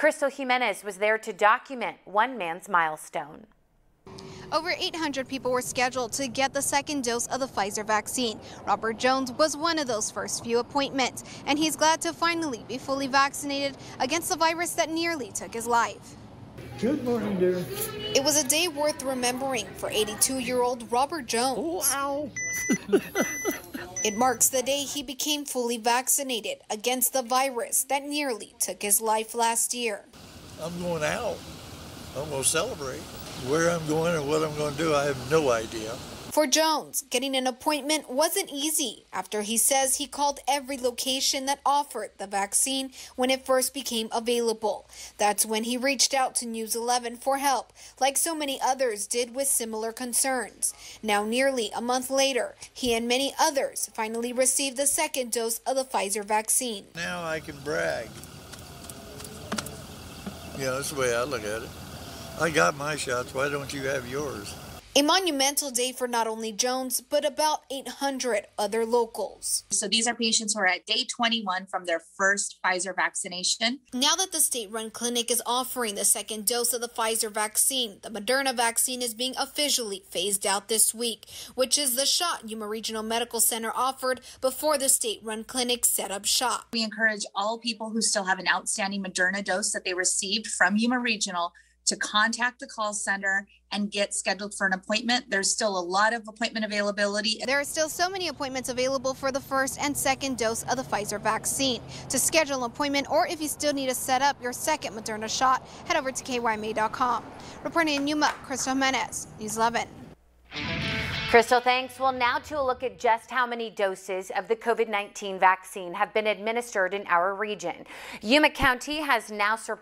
Crystal Jimenez was there to document one man's milestone. Over 800 people were scheduled to get the second dose of the Pfizer vaccine. Robert Jones was one of those first few appointments, and he's glad to finally be fully vaccinated against the virus that nearly took his life. Good morning, dear. It was a day worth remembering for 82-year-old Robert Jones. Oh, wow. it marks the day he became fully vaccinated against the virus that nearly took his life last year. I'm going out. I'm going to celebrate. Where I'm going and what I'm going to do, I have no idea. For Jones, getting an appointment wasn't easy after he says he called every location that offered the vaccine when it first became available. That's when he reached out to News 11 for help, like so many others did with similar concerns. Now, nearly a month later, he and many others finally received the second dose of the Pfizer vaccine. Now I can brag. Yeah, that's the way I look at it. I got my shots. Why don't you have yours? A monumental day for not only Jones, but about 800 other locals. So these are patients who are at day 21 from their first Pfizer vaccination. Now that the state run clinic is offering the second dose of the Pfizer vaccine, the Moderna vaccine is being officially phased out this week, which is the shot Yuma Regional Medical Center offered before the state run clinic set up shop. We encourage all people who still have an outstanding Moderna dose that they received from Yuma Regional to contact the call center and get scheduled for an appointment. There's still a lot of appointment availability. There are still so many appointments available for the first and second dose of the Pfizer vaccine. To schedule an appointment or if you still need to set up your second Moderna shot, head over to kyma.com. Reporting in Yuma, Crystal Jimenez, News 11. Crystal, thanks. Well, now to a look at just how many doses of the COVID 19 vaccine have been administered in our region. Yuma County has now surpassed